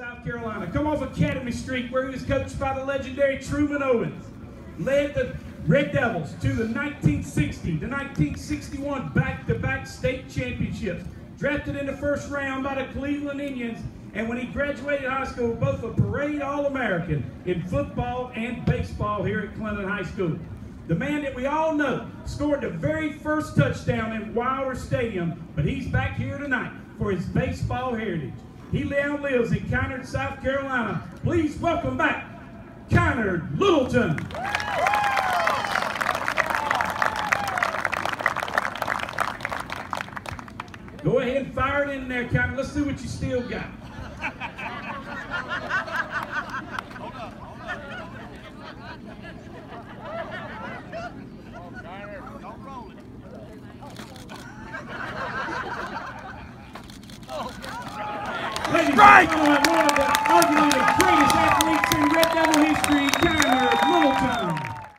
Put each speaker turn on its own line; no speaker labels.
South Carolina. Come off Academy Street, where he was coached by the legendary Truman Owens. Led the Red Devils to the 1960 to 1961 back-to-back state championships. Drafted in the first round by the Cleveland Indians, and when he graduated high school, both a parade All-American in football and baseball here at Clinton High School. The man that we all know scored the very first touchdown in Wilder Stadium, but he's back here tonight for his baseball heritage. He now lives in Kynard, South Carolina. Please welcome back Kynard Littleton. Go ahead and fire it in there, Kynard. Let's see what you still got. Ladies and
Strike!